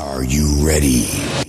Are you ready?